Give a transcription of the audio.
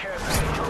Care package